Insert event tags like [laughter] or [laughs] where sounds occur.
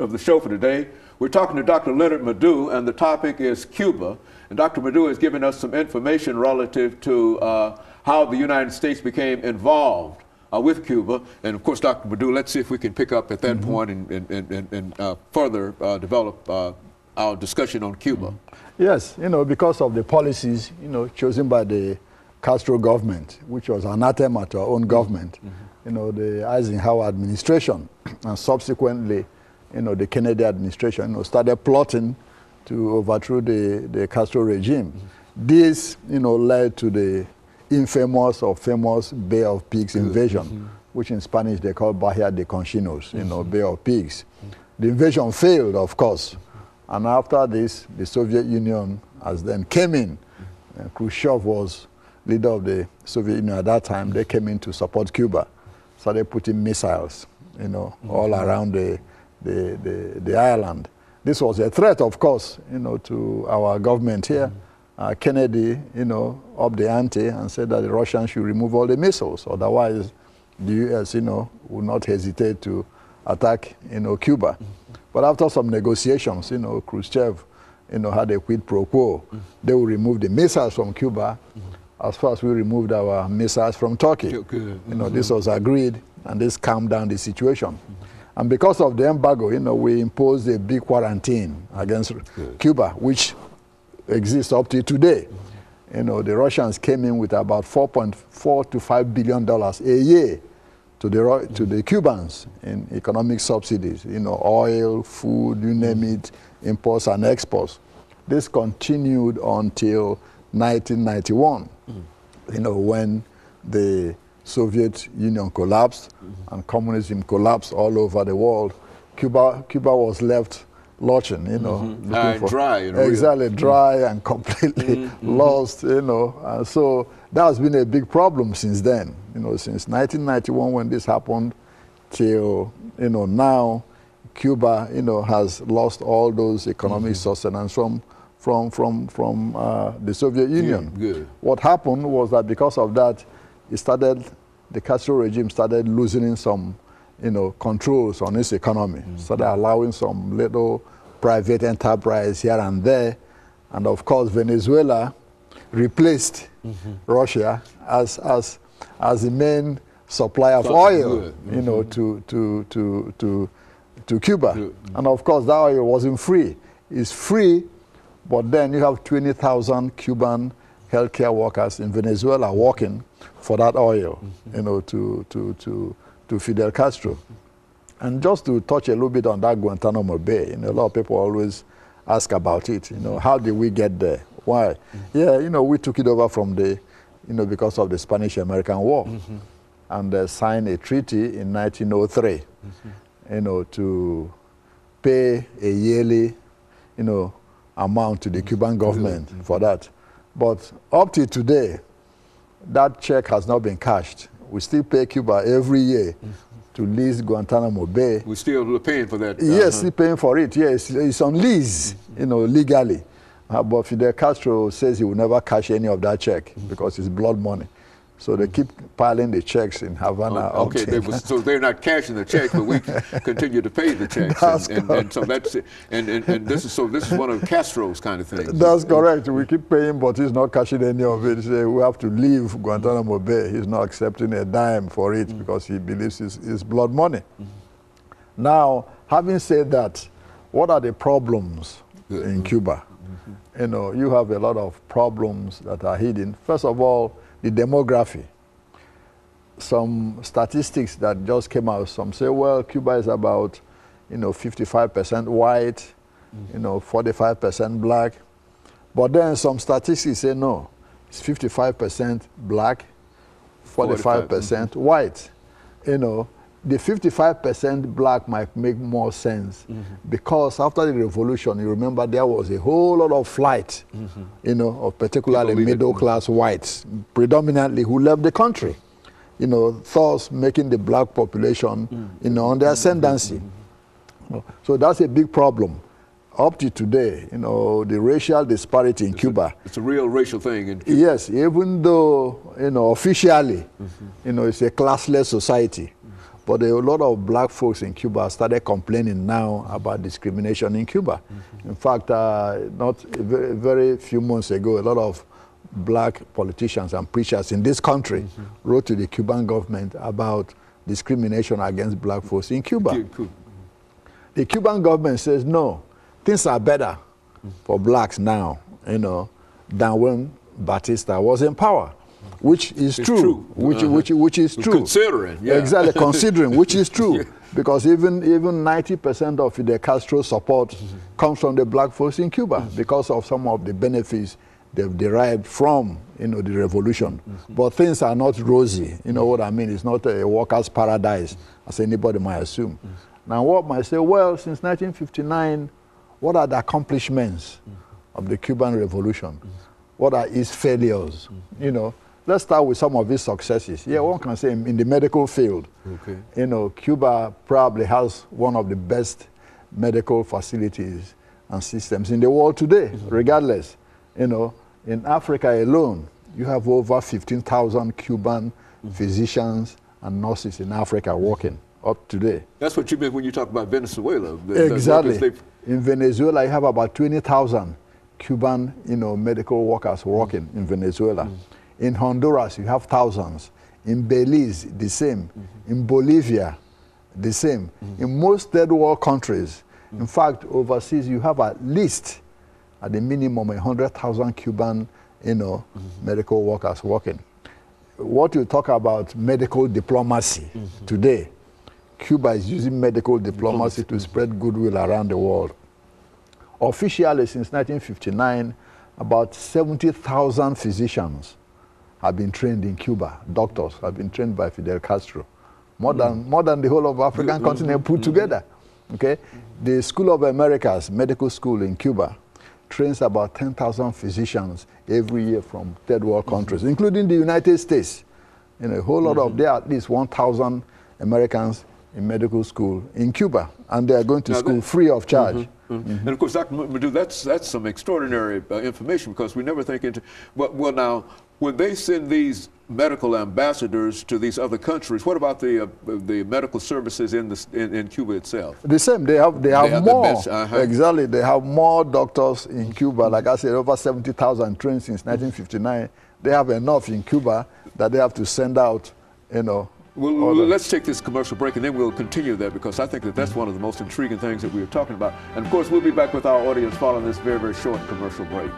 of the show for today. We're talking to Dr. Leonard Madu, and the topic is Cuba. And Dr. Madu has given us some information relative to uh, how the United States became involved uh, with Cuba. And of course, Dr. Madu, let's see if we can pick up at that mm -hmm. point and, and, and, and uh, further uh, develop uh, our discussion on Cuba. Mm -hmm. Yes, you know, because of the policies, you know, chosen by the Castro government, which was anathema to our own government, mm -hmm. you know, the Eisenhower administration, [clears throat] and subsequently, you know, the Kennedy administration, you know, started plotting to overthrow the, the Castro regime. Mm -hmm. This, you know, led to the infamous or famous Bay of Pigs invasion, mm -hmm. which in Spanish they call Bahia de Conchinos, you know, Bay of Pigs. The invasion failed, of course. And after this, the Soviet Union has then came in. Uh, Khrushchev was leader of the Soviet Union at that time. They came in to support Cuba, started putting missiles, you know, all around the the, the, the island. This was a threat, of course, you know, to our government here. Mm uh, Kennedy, you know, up the ante and said that the Russians should remove all the missiles. Otherwise, the U.S., you know, would not hesitate to attack, you know, Cuba. Mm. But after some negotiations, you know, Khrushchev, you know, had a quid pro quo. Mm. They will remove the missiles from Cuba as far as we removed our missiles from Turkey. You know, this was agreed, and this calmed down the situation. And because of the embargo, you know, we imposed a big quarantine against. Cuba, which exists up to today. Mm. You know, the Russians came in with about 4.4 to 5 billion dollars a year to the to the Cubans in economic subsidies. You know, oil, food, you name it, imports and exports. This continued until 1991. Mm. You know, when the Soviet Union collapsed mm and communism collapsed all over the world, Cuba, Cuba was left lurching, you know. Mm -hmm. for, dry. exactly, real. dry and completely mm -hmm. [laughs] lost, you know. And so that has been a big problem since then, you know, since 1991 when this happened till, you know, now Cuba, you know, has lost all those economic mm-hmm. sustenance from from from from uh, the Soviet Union. Good. What happened was that because of that, it started the Castro regime started loosening some, you know, controls on its economy, mm -hmm. started allowing some little private enterprise here and there. And of course, Venezuela replaced mm -hmm. Russia as, as, as the main supplier of oil, mm -hmm. you know, to, to, to, to, to Cuba. And of course, that oil wasn't free. It's free, but then you have 20,000 Cuban healthcare workers in Venezuela working for that oil, mm -hmm. you know, to, to, to, to Fidel Castro. And just to touch a little bit on that Guantanamo Bay, you know, a lot of people always ask about it, you know, how did we get there? Why? Mm -hmm. Yeah, you know, we took it over from the, you know, because of the Spanish-American War. Mm -hmm. And uh, signed a treaty in 1903, you know, to pay a yearly, you know, amount to the Cuban government for that. But up to today, that check has not been cashed. We still pay Cuba every year to lease Guantanamo Bay. We're still paying for that? Uh -huh. Yes, still paying for it. Yes, it's on lease, you know, legally. Uh, but Fidel Castro says he will never cash any of that check because it's blood money. So they keep piling the checks in Havana. Oh, okay, they was, so they're not cashing the checks, but we [laughs] continue to pay the [laughs] checks. And, and, and, so that's and, and, and this is so this is one of Castro's kind of things. That's correct. We keep paying, but he's not cashing any of it. We have to leave Guantanamo Bay. He's not accepting a dime for it mm because he believes it's, it's blood money. Mm Now, having said that, what are the problems Good. in Cuba? Mm -hmm. You know, you have a lot of problems that are hidden. First of all the demography. Some statistics that just came out, some say, well, Cuba is about, you know, 55% white, mm. you know, 45% black. But then some statistics say, no, it's 55% black, 45% white. You know, the 55% black might make more sense mm -hmm. because after the revolution, you remember there was a whole lot of flight, mm -hmm. you know, of particularly middle class whites, predominantly who left the country, you know, thus making the black population, mm -hmm. you know, on the ascendancy. Mm-hmm. So that's a big problem. Up to today, you know, the racial disparity in it's Cuba. A, it's a real racial thing. In Cuba. Yes, even though, you know, officially, mm-hmm. you know, it's a classless society But a lot of black folks in Cuba started complaining now about discrimination in Cuba. Mm-hmm. In fact, uh, not a very, very, few months ago, a lot of black politicians and preachers in this country mm-hmm. wrote to the Cuban government about discrimination against black folks in Cuba. Mm-hmm. The Cuban government says, no, things are better for blacks now, you know, than when Batista was in power which is true, true, Which, uh -huh. which, which is true. Considering, yeah. Exactly, considering, which is true. [laughs] Yeah. Because even even 90% of the Castro support mm -hmm. comes from the black folks in Cuba mm -hmm. because of some of the benefits they've derived from you know the revolution. Mm -hmm. But things are not rosy. You know what I mean? It's not a worker's paradise, as anybody might assume. Now, what might say, well, since 1959, what are the accomplishments of the Cuban Revolution? What are its failures? You know, let's start with some of his successes. Yeah, one can say in the medical field, okay. you know, Cuba probably has one of the best medical facilities and systems in the world today, regardless. You know, in Africa alone, you have over 15,000 Cuban physicians and nurses in Africa working up today. That's what you mean when you talk about Venezuela. The, exactly. The in Venezuela, you have about 20,000 Cuban, you know, medical workers working mm in Venezuela. Mm. In Honduras, you have thousands. In Belize, the same. Mm -hmm. In Bolivia, the same. Mm -hmm. In most third world countries, in fact, overseas, you have at least, at the minimum, 100,000 Cuban, you know, mm-hmm. medical workers working. What you talk about medical diplomacy mm-hmm. today, Cuba is using medical diplomacy to spread goodwill around the world. Officially, since 1959, about 70,000 physicians have been trained in Cuba. Doctors have been trained by Fidel Castro. More, mm. than, more than the whole of African mm continent put mm together. Okay? The School of Americas Medical School in Cuba trains about 10,000 physicians every year from third world countries, including the United States. You know, a whole lot of, there are at least 1,000 Americans in medical school in Cuba, and they are going to now school that, free of charge. Mm -hmm, mm -hmm. And of course, Dr. Madu, that's that's some extraordinary uh, information because we never think into. Well, well, now when they send these medical ambassadors to these other countries, what about the uh, the medical services in the in, in, Cuba itself? The same. They have they have, they have more. The uh -huh. Exactly. They have more doctors in Cuba. Like I said, over seventy thousand trained since 1959. They have enough in Cuba that they have to send out. You know. Well, let's take this commercial break and then we'll continue that because I think that that's one of the most intriguing things that we are talking about. And of course, we'll be back with our audience following this very, very short commercial break.